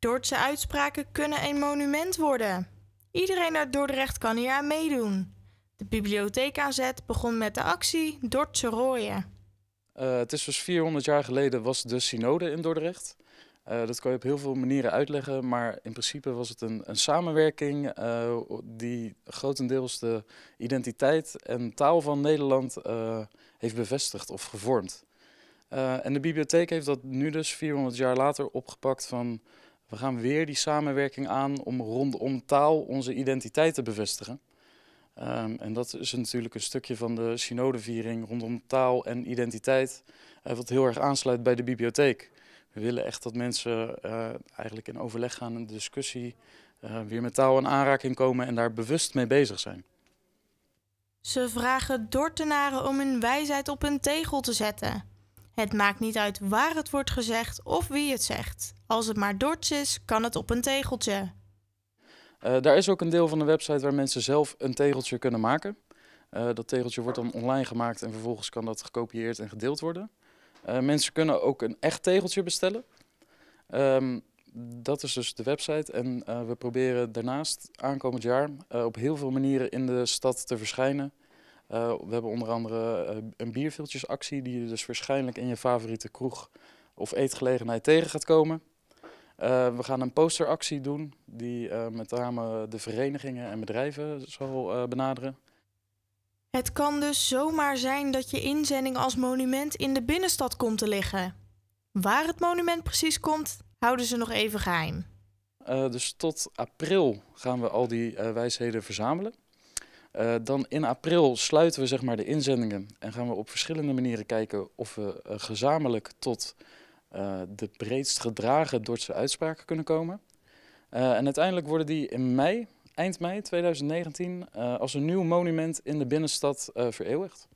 Dordtse uitspraken kunnen een monument worden. Iedereen uit Dordrecht kan hier aan meedoen. De bibliotheek aanzet begon met de actie Dordtse Rooien. Uh, het is dus 400 jaar geleden was de synode in Dordrecht. Uh, dat kan je op heel veel manieren uitleggen, maar in principe was het een, een samenwerking uh, die grotendeels de identiteit en taal van Nederland heeft bevestigd of gevormd. en de bibliotheek heeft dat nu dus 400 jaar later opgepakt van we gaan weer die samenwerking aan om rondom taal onze identiteit te bevestigen. Um, en dat is natuurlijk een stukje van de synodeviering rondom taal en identiteit, uh, wat heel erg aansluit bij de bibliotheek. We willen echt dat mensen uh, eigenlijk in overleg gaan, een discussie, uh, weer met taal in aanraking komen en daar bewust mee bezig zijn. Ze vragen Dortenaren om hun wijsheid op een tegel te zetten. Het maakt niet uit waar het wordt gezegd of wie het zegt. Als het maar Dorts is, kan het op een tegeltje. Uh, daar is ook een deel van de website waar mensen zelf een tegeltje kunnen maken. Uh, dat tegeltje wordt dan online gemaakt en vervolgens kan dat gekopieerd en gedeeld worden. Uh, mensen kunnen ook een echt tegeltje bestellen. Um, dat is dus de website en we proberen daarnaast aankomend jaar op heel veel manieren in de stad te verschijnen. We hebben onder andere een bierviltjesactie die je dus waarschijnlijk in je favoriete kroeg of eetgelegenheid tegen gaat komen. Uh, we gaan een posteractie doen die uh, met name de verenigingen en bedrijven zal benaderen. Het kan dus zomaar zijn dat je inzending als monument in de binnenstad komt te liggen. Waar het monument precies komt, houden ze nog even geheim. dus tot april gaan we al die wijsheden verzamelen. Dan in april sluiten we zeg maar, de inzendingen en gaan we op verschillende manieren kijken of we gezamenlijk tot uh, de breedst gedragen Dordtse uitspraken kunnen komen. En uiteindelijk worden die in mei, eind mei 2019, uh, als een nieuw monument in de binnenstad vereeuwigd.